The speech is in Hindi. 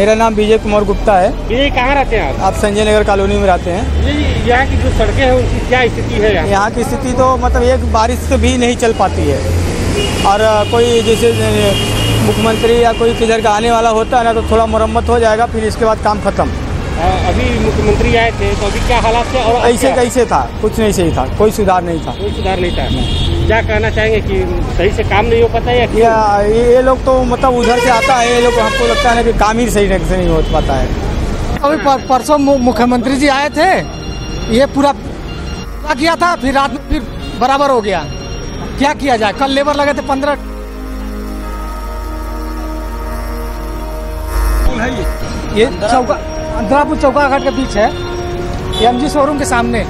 मेरा नाम विजय कुमार गुप्ता है। ये कहाँ रहते हैं आप? आप संजय नगर कॉलोनी में रहते हैं। यहाँ की जो सड़कें हैं उनकी क्या स्थिति है यहाँ? यहाँ की स्थिति तो मतलब एक बारिश से भी नहीं चल पाती है। और कोई जैसे मुख्यमंत्री या कोई किधर का आने वाला होता है ना तो थोड़ा मरम्मत हो जाएगा फिर इसके बाद काम खत्म। अभी मुख्यमंत्री आए थे तो अभी क्या हालात थे और ऐसे कैसे था? कुछ नहीं सही था कोई सुधार नहीं था। कोई सुधार नहीं था। क्या कहना चाहेंगे कि सही से काम नहीं हो पाता या क्यों? या ये ये लोग तो मतलब उधर से आता है ये लोग हमको लगता है ना कि काम ही सही ढंग से नहीं हो पाता है। अभी पर, परसों मुख्यमंत्री जी आए थे ये पूरा पूरा किया था फिर रात में फिर बराबर हो गया। क्या किया जाए? कल लेबर लगे थे पंद्रह। ये चौका अंतरापुर चौका घाट के बीच है एम जी शोरूम के सामने।